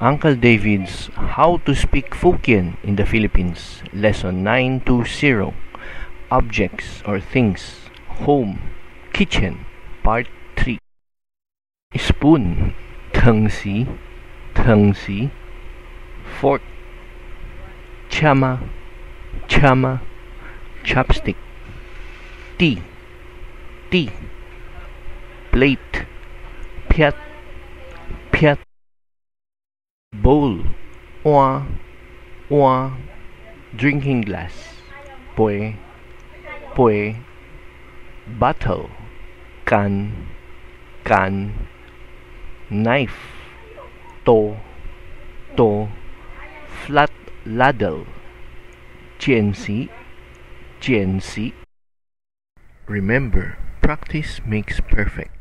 Uncle David's How to Speak Fukien in the Philippines, Lesson 920 Objects or Things, Home, Kitchen, Part 3 Spoon, Tengsi, Tengsi Fork, Chama, Chama, Chopstick Tea, Tea Plate, Piat, Piat bowl, oa, oa, drinking glass, poe, poe, bottle, can, can, knife, to, to, flat ladle, GNC, GNC. Remember, practice makes perfect.